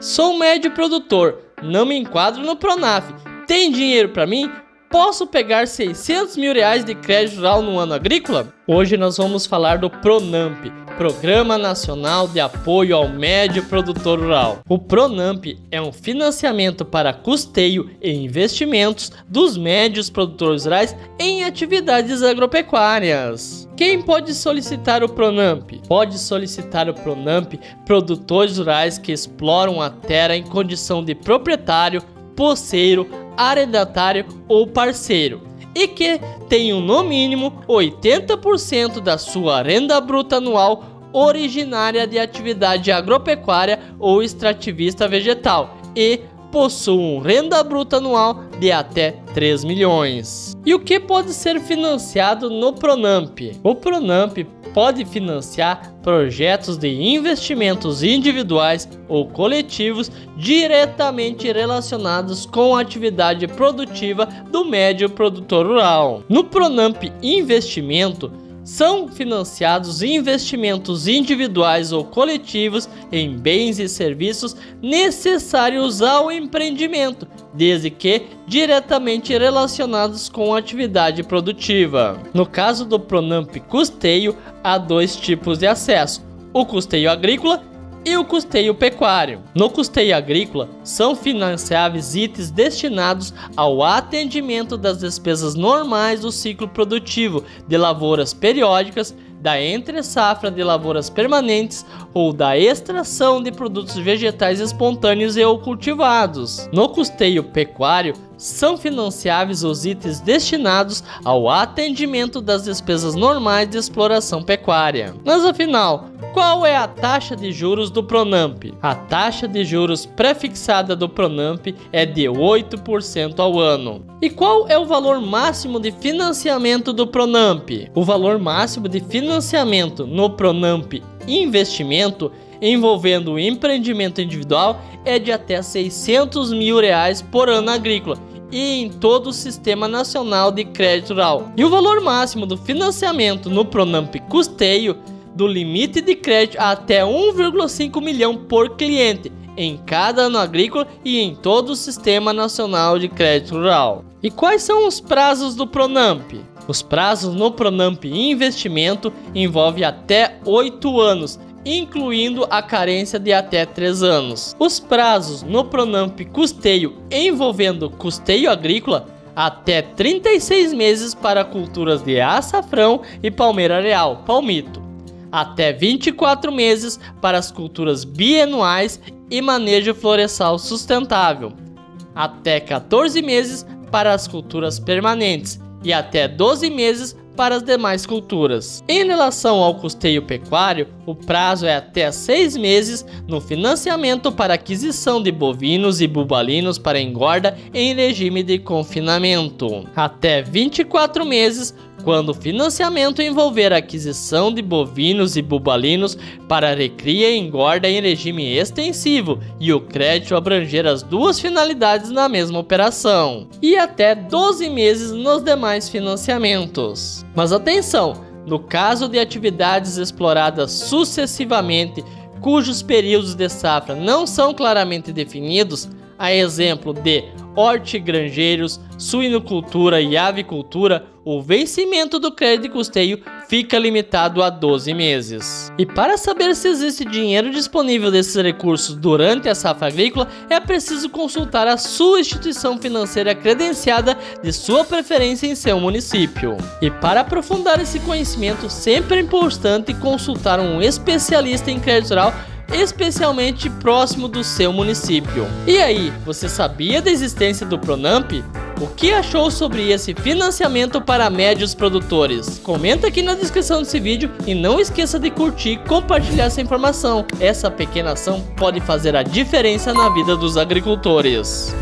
Sou médio produtor, não me enquadro no Pronaf. Tem dinheiro para mim? Posso pegar 600 mil reais de crédito rural no ano agrícola? Hoje nós vamos falar do Pronamp, Programa Nacional de Apoio ao Médio Produtor Rural. O Pronamp é um financiamento para custeio e investimentos dos médios produtores rurais em atividades agropecuárias. Quem pode solicitar o Pronamp? Pode solicitar o Pronamp produtores rurais que exploram a terra em condição de proprietário, poceiro, arrendatário ou parceiro e que tenham no mínimo 80% da sua renda bruta anual originária de atividade agropecuária ou extrativista vegetal e possuam renda bruta anual de até 3 milhões. E o que pode ser financiado no Pronamp? O Pronamp pode financiar projetos de investimentos individuais ou coletivos diretamente relacionados com a atividade produtiva do médio produtor rural. No Pronamp Investimento, são financiados investimentos individuais ou coletivos em bens e serviços necessários ao empreendimento, desde que diretamente relacionados com a atividade produtiva. No caso do Pronamp Custeio, há dois tipos de acesso: o custeio agrícola e o custeio pecuário. No custeio agrícola, são financiáveis itens destinados ao atendimento das despesas normais do ciclo produtivo de lavouras periódicas, da entre-safra de lavouras permanentes ou da extração de produtos vegetais espontâneos e ou cultivados. No custeio pecuário, são financiáveis os itens destinados ao atendimento das despesas normais de exploração pecuária. Mas afinal, qual é a taxa de juros do Pronamp? A taxa de juros prefixada do Pronamp é de 8% ao ano. E qual é o valor máximo de financiamento do Pronamp? O valor máximo de financiamento no Pronamp Investimento envolvendo empreendimento individual é de até 600 mil reais por ano agrícola e em todo o Sistema Nacional de Crédito Rural. E o valor máximo do financiamento no Pronamp Custeio do limite de crédito até 1,5 milhão por cliente em cada ano agrícola e em todo o Sistema Nacional de Crédito Rural. E quais são os prazos do Pronamp? Os prazos no Pronamp Investimento envolvem até 8 anos incluindo a carência de até 3 anos. Os prazos no Pronamp Custeio envolvendo custeio agrícola até 36 meses para culturas de açafrão e palmeira real, palmito. Até 24 meses para as culturas bianuais e manejo florestal sustentável. Até 14 meses para as culturas permanentes e até 12 meses para as demais culturas. Em relação ao custeio pecuário, o prazo é até seis meses no financiamento para aquisição de bovinos e bubalinos para engorda em regime de confinamento. Até 24 meses quando o financiamento envolver a aquisição de bovinos e bubalinos para recria e engorda em regime extensivo e o crédito abranger as duas finalidades na mesma operação, e até 12 meses nos demais financiamentos. Mas atenção, no caso de atividades exploradas sucessivamente cujos períodos de safra não são claramente definidos, a exemplo de hortigranjeiros, suinocultura e avicultura, o vencimento do crédito de custeio fica limitado a 12 meses. E para saber se existe dinheiro disponível desses recursos durante a safra agrícola, é preciso consultar a sua instituição financeira credenciada de sua preferência em seu município. E para aprofundar esse conhecimento, sempre é importante consultar um especialista em crédito rural especialmente próximo do seu município. E aí, você sabia da existência do Pronamp? O que achou sobre esse financiamento para médios produtores? Comenta aqui na descrição desse vídeo e não esqueça de curtir e compartilhar essa informação. Essa pequena ação pode fazer a diferença na vida dos agricultores.